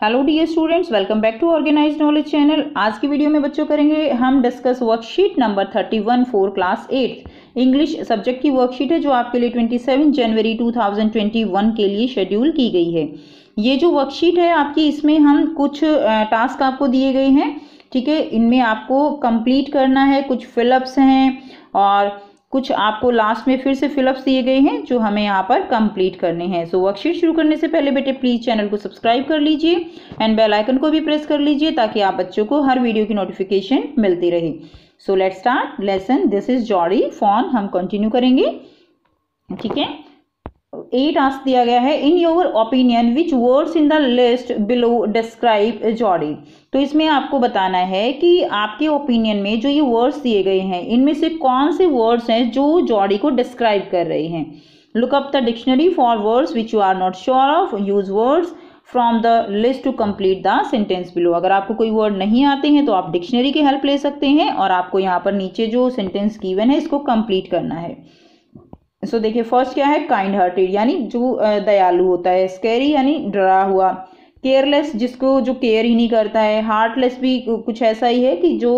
Hello dear students welcome back to organise knowledge channel आज की video में बच्चों करेंगे, हम discuss worksheet number thirty one four class eight English subject की वर्कशीट है जो आपके लिए twenty seven January two thousand twenty one के लिए शेड्यूल की गई है। ये जो वर्कशीट है आपकी, इसमें हम कुछ टास्क आपको दिए गए हैं। ठीक है? इनमें आपको कंप्लीट करना है, कुछ फिलअप्स हैं और कुछ आपको लास्ट में फिर से फिलअप्स दिए गए हैं, जो हमें यहाँ पर कंप्लीट करने हैं। सो वर्कशीट शुरू करने से पहले बेटे प्लीज़ चैनल को सब्सक्राइब कर लीजिए एंड बेल आइकन को भी प्रेस कर लीजिए ताकि आप बच्चों को हर वीडियो की नोटिफिकेशन मिलती रहे। So let start lesson this is Jody fawn हम कंटिन्यू करेंगे। ठीक है? ए टास्क दिया गया है in your opinion which words in the list below describe Jody तो इसमें आपको बताना है कि आपके ओपिनियन में जो ये वर्ड्स दिए गए हैं, इनमें से कौन से वर्ड्स हैं जो जॉडी को डिस्क्राइब कर रहे हैं? Look up the dictionary for words which you are not sure of use words from the list to complete the sentence below अगर आपको कोई वर्ड नहीं आते हैं तो आप डिक्शनरी की हेल्प ले सकते हैं और आपको यहाँ पर नीचे जो सेंटेंस गिवन है, इसको कंप्लीट करना है। सो देखिए फ़र्स्ट क्या है? काइंड हार्टेड यानी जो दयालु होता है स्केरी यानी डरा हुआ केयरलेस जिसको जो केयर ही नहीं करता है हार्टलेस भी कुछ ऐसा ही है कि जो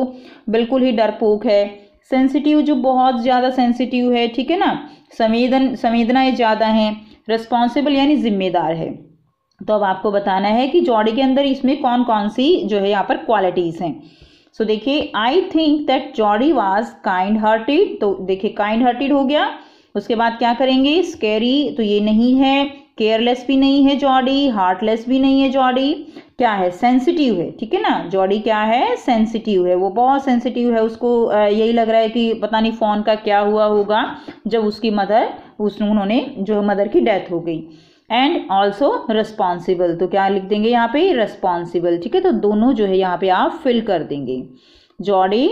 बिल्कुल ही डरपोक है सेंसिटिव जो बहुत ज़्यादा सेंसिटिव है, ठीक है ना? संवेदन, संवेदनाएँ ज़्यादा हैं रिस्पॉन्सिबल यानी जिम्मेदार है। तो अब आपको बताना है कि जॉडी के अंदर इसमें कौन कौन सी जो है, यहाँ पर क्वालिटीज़ हैं। सो देखिए I think that Jody was kind hearted तो देखिए काइंड हार्टेड हो गया उसके बाद क्या करेंगे? स्केरी तो ये नहीं है। केयरलेस भी नहीं है जॉडी हार्टलेस भी नहीं है जॉडी क्या है? सेंसिटिव है, ठीक है ना? जॉडी क्या है? सेंसिटिव है। वो बहुत सेंसिटिव है। उसको यही लग रहा है कि पता नहीं फ़ोन का क्या हुआ होगा, जब उसकी मदर, उस, उन्होंने, जो मदर की डेथ हो गई। एंड ऑल्सो रिस्पॉन्सिबल तो क्या लिख देंगे यहाँ पे? रिस्पॉन्सिबल ठीक है? तो दोनों जो है यहाँ पे आप फिल कर देंगे। Jody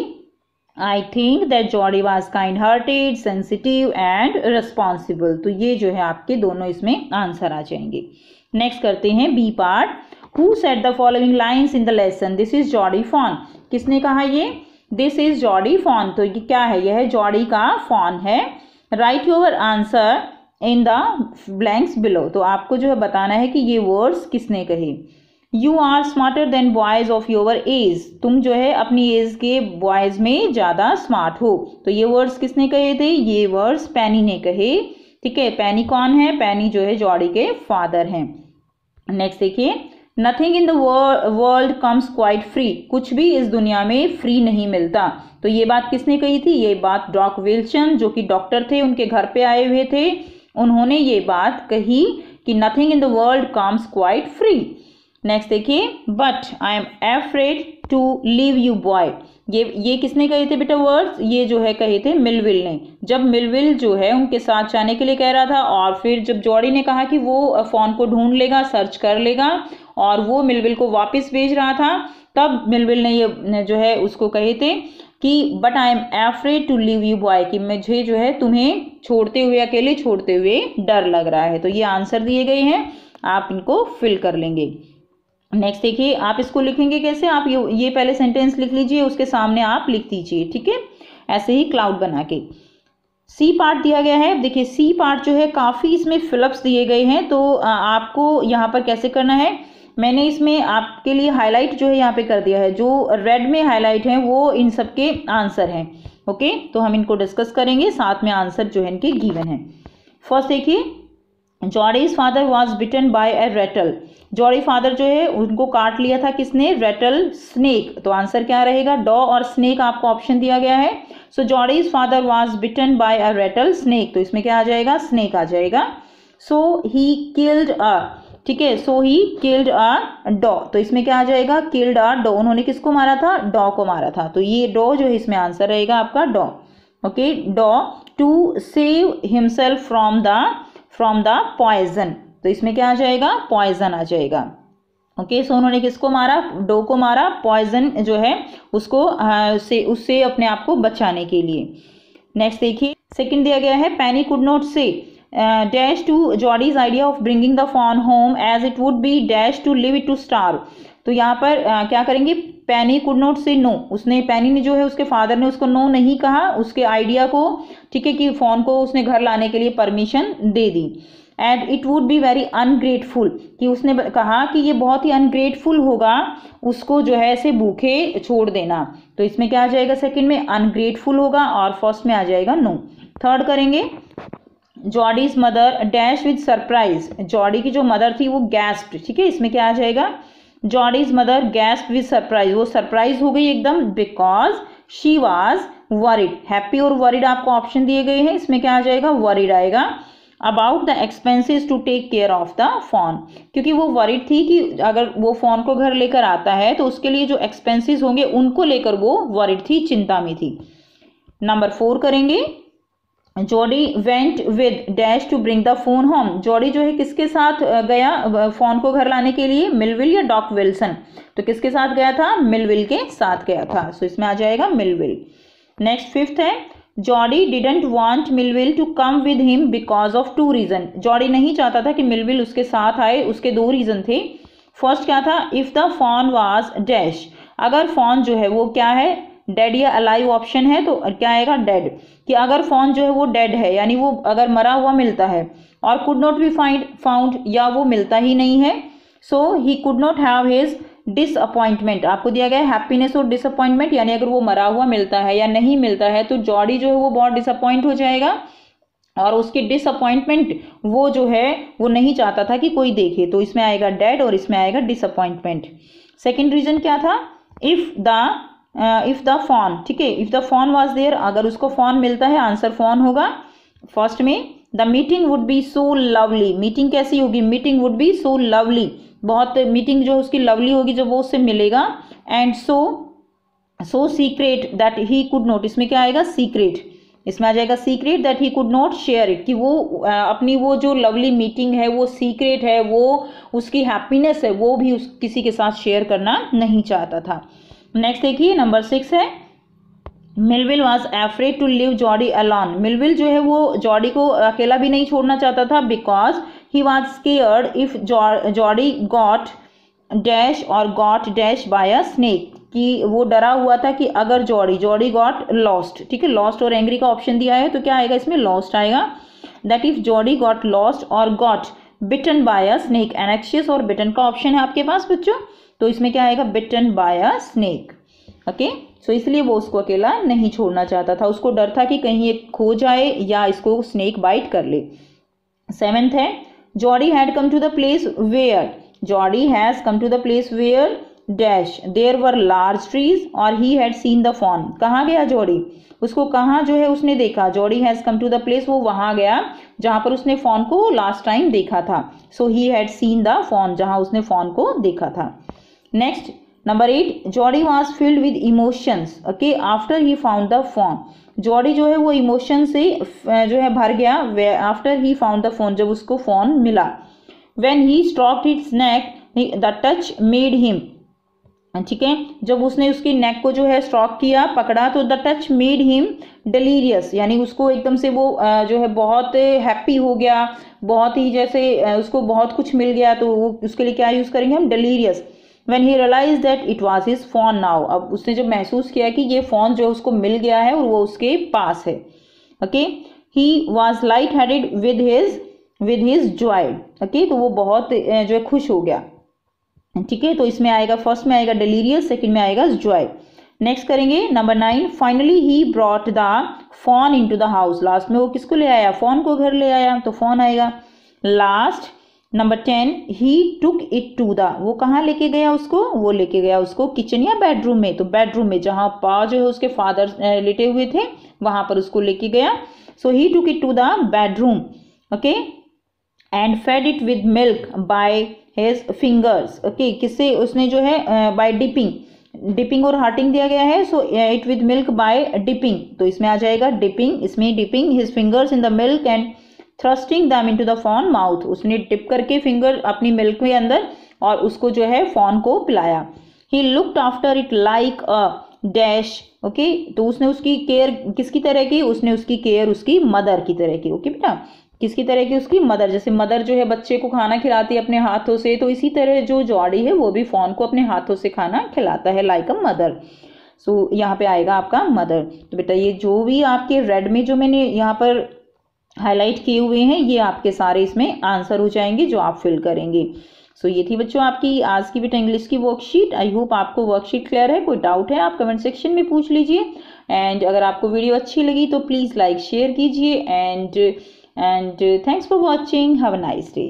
I think that Jody was kind hearted sensitive and responsible तो ये जो है आपके दोनों इसमें आंसर आ जाएँगे। नेक्स्ट करते हैं B part who said the following lines in the lesson this is Jody fawn किसने कहा ये? दिस इज़ जॉडी फॉन तो ये क्या है? यह जॉडी का फॉन है। Write your answer in the blanks below तो आपको जो है बताना है कि ये वर्ड्स किसने कहे? You are smarter than boys of your age तुम जो है अपनी एज के बॉयज़ में ज़्यादा स्मार्ट हो। तो ये वर्ड्स किसने कहे थे? ये वर्ड्स पैनी ने कहे। ठीक है, पैनी कौन है? पैनी जो है जॉडी के फादर हैं। नेक्स्ट देखिए nothing in the world comes quite free कुछ भी इस दुनिया में फ्री नहीं मिलता। तो ये बात किसने कही थी? ये बात डॉक विल्सन, जो कि डॉक्टर थे, उनके घर पे आए हुए थे। उन्होंने ये बात कही कि nothing in the world comes quite free next देखिए but I am afraid to leave you boy ये ये किसने कहे थे बेटा वर्ड्स ये जो है कहे थे मिलविल ने। जब मिलविल जो है उनके साथ जाने के लिए कह रहा था और फिर जब जॉडी ने कहा कि वो फ़ोन को ढूंढ लेगा सर्च कर लेगा और वो मिलविल को वापस भेज रहा था, तब मिलविल ने ये जो है उसको कहे थे कि but I am afraid to leave you boy कि मुझे जो है तुम्हें छोड़ते हुए, अकेले छोड़ते हुए डर लग रहा है। तो ये आंसर दिए गए हैं। आप इनको फिल कर लेंगे। नेक्स्ट देखिए, आप इसको लिखेंगे कैसे? आप ये ये पहले सेंटेंस लिख लीजिए, उसके सामने आप लिख दीजिए, ठीक है? ऐसे ही क्लाउड बना के। सी पार्ट दिया गया है। देखिए सी पार्ट जो है, काफ़ी इसमें फिलअप्स दिए गए हैं तो आपको यहाँ पर कैसे करना है? मैंने इसमें आपके लिए हाईलाइट जो है, यहाँ पे कर दिया है। जो रेड में हाईलाइट है, वो इन सब के आंसर हैं ओके तो हम इनको डिस्कस करेंगे, साथ में आंसर जो है, इनके गिवन है। फ़र्स्ट देखिए Jody's father was bitten by a rattle Jody father जो है, उनको काट लिया था किसने? रेटल स्नेक। तो आंसर क्या रहेगा? डॉ और स्नेक आपको ऑप्शन दिया गया है। So Jody's father was bitten by a rattle snake तो इसमें क्या आ जाएगा? स्नेक आ जाएगा। सो ही किल्ड अ ठीक है? सो ही किल्ड अ डॉ। तो इसमें क्या आ जाएगा? किल्ड अ डॉ। उन्होंने किसको मारा था? डॉ को मारा था। तो ये डॉ जो है, इसमें आंसर रहेगा आपका doe. Okay doe to save himself from the from the poison तो इसमें क्या आ जाएगा? पॉइजन आ जाएगा। ओके सो उन्होंने किसको मारा? डो को मारा। पॉइजन जो है उसको आ, से उससे अपने आप को बचाने के लिए। नेक्स्ट देखिए सेकंड दिया गया है Penny could not say dash to Jody's idea of bringing the fawn home as it would be dash to leave it to starve तो यहाँ पर आ, क्या करेंगे? पैनी कुड नॉट से नो उसने पैनी ने जो है उसके फादर ने उसको नो नहीं कहा। उसके आइडिया को ठीक है कि फ़ोन को उसने घर लाने के लिए परमिशन दे दी। And it would be very ungrateful कि उसने कहा कि ये बहुत ही अनग्रेटफुल होगा, उसको जो है ऐसे भूखे छोड़ देना। तो इसमें क्या आ जाएगा सेकंड में? अनग्रेटफुल होगा और फ़र्स्ट में आ जाएगा नो थर्ड करेंगे Jody's mother dash with surprise Jody की जो मदर थी वो गैस्प ठीक है, इसमें क्या आ जाएगा? Jody's mother gasp with surprise वो सरप्राइज़ हो गई एकदम because she was worried happy और वरिड आपको ऑप्शन दिए गए हैं। इसमें क्या आ जाएगा? वरिड आएगा। About the expenses to take care of the fawn क्योंकि वो वरिड थी कि अगर वो फ़ोन को घर लेकर आता है तो उसके लिए जो एक्सपेंसिस होंगे उनको लेकर वो वरिड थी चिंता में थी। नंबर फोर करेंगे। Jody went with dash to bring the fawn home Jody जो है किसके साथ गया फ़ोन को घर लाने के लिए? मिलविल या डॉक विल्सन तो किसके साथ गया था? मिलविल के साथ गया था। सो so, इसमें आ जाएगा मिलविल नेक्स्ट फिफ्थ है। Jody didn't want Millwheel to come with him because of two reason Jody नहीं चाहता था कि मिलविल उसके साथ आए, उसके दो रीजन थे। फ़र्स्ट क्या था? If the fawn was dash अगर फ़ोन जो है वो क्या है? डेड या अलाइव ऑप्शन है तो क्या आएगा? डेड कि अगर फ़ोन जो है वो डेड है, यानी वो अगर मरा हुआ मिलता है और could not be find found या वो मिलता ही नहीं है so he could not have his disappointment आपको दिया गया है हैप्पीनेस और डिसअपॉइंटमेंट यानी अगर वो मरा हुआ मिलता है या नहीं मिलता है तो जॉडी जो है वो बहुत डिसअपॉइंट हो जाएगा और उसकी डिसअपॉइंटमेंट वो जो है, वो नहीं चाहता था कि कोई देखे। तो इसमें आएगा डेड और इसमें आएगा डिसअपॉइंटमेंट सेकेंड रीजन क्या था? If the if the fawn ठीक है? If the fawn was there अगर उसको फ़ोन मिलता है आंसर फ़ोन होगा। फ़र्स्ट में the meeting would be so lovely meeting कैसी होगी? Meeting would be so lovely बहुत मीटिंग जो उसकी लवली होगी जब वो उससे मिलेगा। And so so secret that he could not इसमें क्या आएगा? सीक्रेट इसमें आ जाएगा secret that he could not share it कि वो अपनी वो जो लवली मीटिंग है, वो सीक्रेट है, वो उसकी हैप्पीनेस है, वो भी उस, किसी के साथ शेयर करना नहीं चाहता था। नेक्स्ट देखिए नंबर सिक्स है। Millwheel was afraid to leave Jody alone Millwheel जो है वो जॉडी को अकेला भी नहीं छोड़ना चाहता था because he was scared if Jody got dash और got dash by a snake कि वो डरा हुआ था कि अगर जॉडी जॉडी गॉट लॉस्ट ठीक है लॉस्ट और एंग्री का ऑप्शन दिया है तो क्या आएगा इसमें? लॉस्ट आएगा। That if Jody got lost और got bitten by a snake anxious और बिटन का ऑप्शन है आपके पास, बच्चों। तो इसमें क्या आएगा? Bitten by a snake okay so इसलिए वो उसको अकेला नहीं छोड़ना चाहता था। उसको डर था कि कहीं ये खो जाए या इसको स्नेक बाइट कर ले। सेवेंथ है Jody had come to the place where Jody has come to the place where dash there were large trees और he had seen the fawn कहाँ गया जॉडी उसको कहाँ जो है उसने देखा। Jody has come to the place वो वहाँ गया जहाँ पर उसने फ़ोन को लास्ट टाइम देखा था। So he had seen the fawn जहाँ उसने फ़ोन को देखा था। Next number eight Jody was filled with emotions okay after he found the fawn Jody जो है वो इमोशन से जो है भर गया after he found the fawn जब उसको फ़ोन मिला। When he stroked its neck the touch made him ठीक है? जब उसने उसके नेक को जो है स्ट्रॉक किया, पकड़ा तो the touch made him delirious यानी उसको एकदम से वो जो है बहुत हैप्पी हो गया, बहुत ही जैसे उसको बहुत कुछ मिल गया तो वो उसके लिए क्या यूज़ करेंगे हम? Delirious when he realise that it was his fawn now अब उसने जब महसूस किया कि ये फ़ोन जो उसको मिल गया है और वो उसके पास है okay he was light headed with his with his joy okay तो वो बहुत जो है, खुश हो गया, ठीक है? तो इसमें आएगा फ़र्स्ट में आएगा डिलीरियस सेकंड में आएगा जॉय नेक्स्ट करेंगे number nine finally he brought the fawn into the house last में वो किसको ले आया? फ़ोन को घर ले आया तो फ़ोन आएगा. Last number ten he took it to the वो कहाँ लेके गया उसको? वो लेके गया उसको किचन या बेडरूम में। तो बेडरूम में जहाँ पा जो है उसके फादर लेटे हुए थे, वहाँ पर उसको लेके गया। So he took it to the bedroom okay and fed it with milk by his fingers okay किससे? उसने जो है बाय डिपिंग डिपिंग और हार्टिंग दिया गया है so it with milk by dipping तो इसमें आ जाएगा डिपिंग इसमें dipping his fingers in the milk and thrusting them into the fawn mouth उसने टिप करके फिंगर अपनी मिल्क के अंदर और उसको जो है फॉन को पिलाया। He looked after it like a dash okay तो उसने उसकी केयर किसकी तरह की? उसने उसकी केयर उसकी मदर की तरह की ओके बेटा? किसकी तरह की? उसकी मदर जैसे मदर जो है बच्चे को खाना खिलाती है अपने हाथों से तो इसी तरह जो जॉडी है वो भी फ़ोन को अपने हाथों से खाना खिलाता है लाइक अ मदर सो यहाँ पे आएगा आपका मदर तो बेटा, ये जो भी आपके रेड में जो मैंने यहाँ पर हाईलाइट किए हुए हैं। ये आपके सारे इसमें आंसर हो जाएँगे जो आप फिल करेंगे। सो so, ये थी बच्चों आपकी आज की बेटा इंग्लिश की वर्कशीट आई होप आपको वर्कशीट क्लियर है। कोई डाउट है आप कमेंट सेक्शन में पूछ लीजिए। एंड अगर आपको वीडियो अच्छी लगी तो प्लीज़ लाइक शेयर कीजिए। And and thanks for watching have a nice day